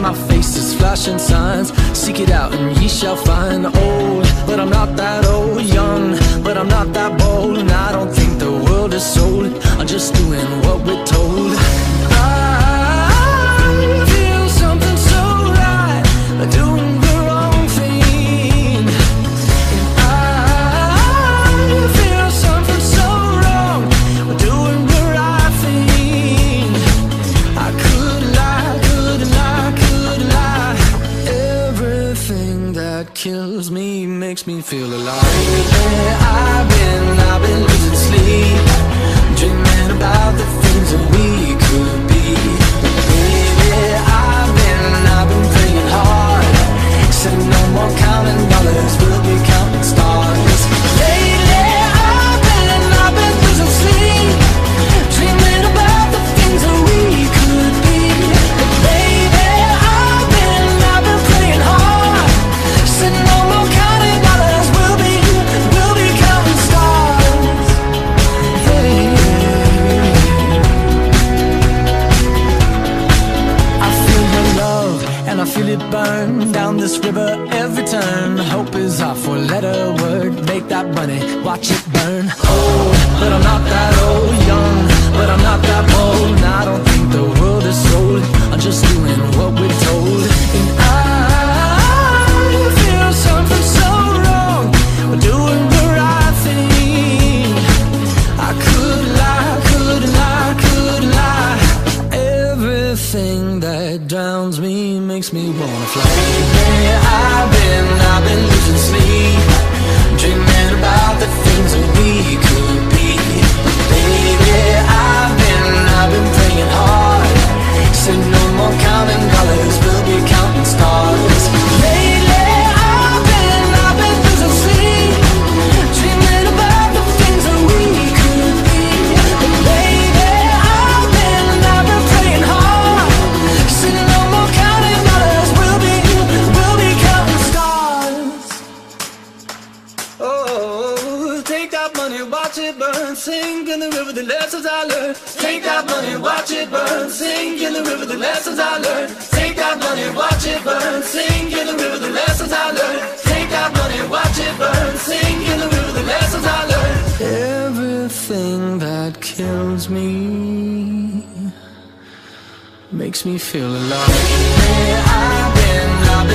My face is flashing signs. Seek it out and ye shall find. Old, but I'm not that old. Young, but I'm not that bold. And I don't kills me makes me feel alive. Lately, I've been, I've been losing sleep, dreaming about the things that we feel it burn down this river every turn. Hope is our four letter word. Make that money, watch it burn. Old, but I'm not that makes me wanna fly. I've been, watch it burn, sink in the river, the lessons I learned. Take that money, watch it burn, sink in the river, the lessons I learned. Take that money, watch it burn, sink in the river, the lessons I learned. Take that money, watch it burn, sink in the river, the lessons I learned. Everything that kills me makes me feel alive. Hey, I've been, I've